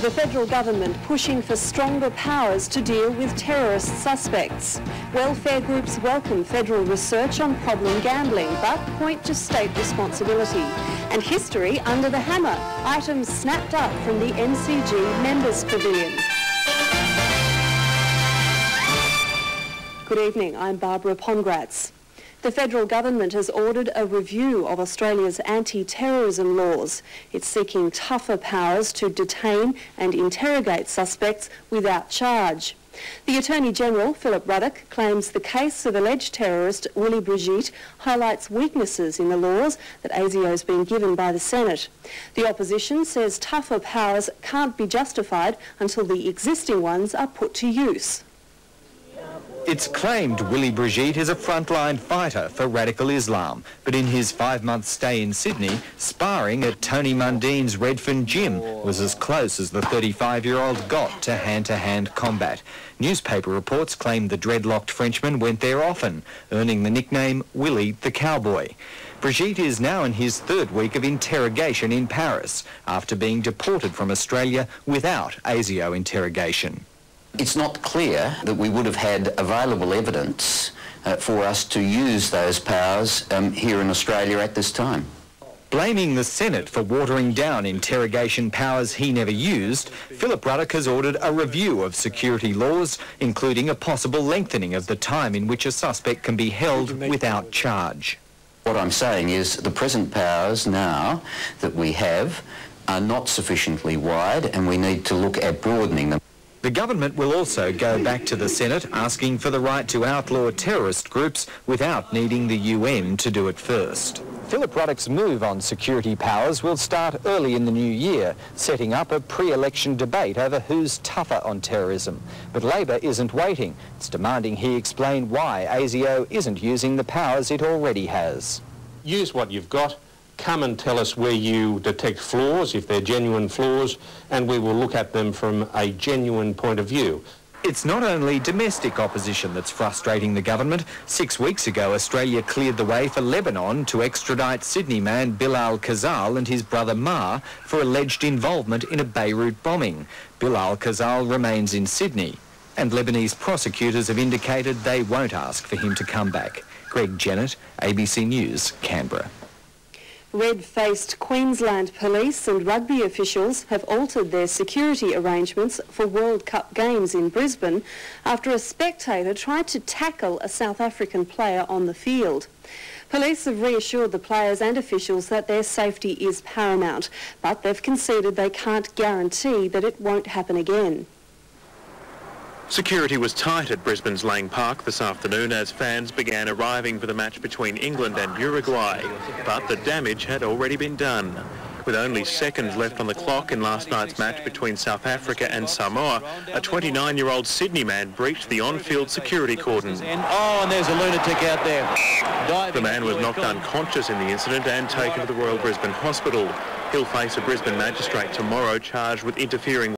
The federal government pushing for stronger powers to deal with terrorist suspects. Welfare groups welcome federal research on problem gambling but point to state responsibility. And history under the hammer, items snapped up from the MCG Members Pavilion. Good evening, I'm Barbara Pongratz. The federal government has ordered a review of Australia's anti-terrorism laws. It's seeking tougher powers to detain and interrogate suspects without charge. The Attorney-General, Philip Ruddock, claims the case of alleged terrorist Willie Brigitte highlights weaknesses in the laws that ASIO has been given by the Senate. The opposition says tougher powers can't be justified until the existing ones are put to use. It's claimed Willie Brigitte is a frontline fighter for radical Islam, but in his five-month stay in Sydney, sparring at Tony Mundine's Redfern gym was as close as the 35-year-old got to hand-to-hand combat. Newspaper reports claim the dreadlocked Frenchman went there often, earning the nickname Willie the Cowboy. Brigitte is now in his third week of interrogation in Paris after being deported from Australia without ASIO interrogation. It's not clear that we would have had available evidence uh, for us to use those powers um, here in Australia at this time. Blaming the Senate for watering down interrogation powers he never used, Philip Ruddock has ordered a review of security laws, including a possible lengthening of the time in which a suspect can be held without charge. What I'm saying is the present powers now that we have are not sufficiently wide and we need to look at broadening them. The government will also go back to the Senate asking for the right to outlaw terrorist groups without needing the UN to do it first. Philip Ruddock's move on security powers will start early in the new year, setting up a pre-election debate over who's tougher on terrorism. But Labor isn't waiting. It's demanding he explain why ASIO isn't using the powers it already has. Use what you've got come and tell us where you detect flaws, if they're genuine flaws, and we will look at them from a genuine point of view. It's not only domestic opposition that's frustrating the government. Six weeks ago, Australia cleared the way for Lebanon to extradite Sydney man Bilal Khazal and his brother Maher for alleged involvement in a Beirut bombing. Bilal Khazal remains in Sydney, and Lebanese prosecutors have indicated they won't ask for him to come back. Greg Jennett, ABC News, Canberra. Red-faced Queensland police and rugby officials have altered their security arrangements for World Cup games in Brisbane after a spectator tried to tackle a South African player on the field. Police have reassured the players and officials that their safety is paramount, but they've conceded they can't guarantee that it won't happen again. Security was tight at Brisbane's Lang Park this afternoon as fans began arriving for the match between England and Uruguay, but the damage had already been done. With only seconds left on the clock in last night's match between South Africa and Samoa, a 29-year-old Sydney man breached the on-field security cordon. Oh, and there's a lunatic out there. The man was knocked unconscious in the incident and taken to the Royal Brisbane Hospital. He'll face a Brisbane magistrate tomorrow charged with interfering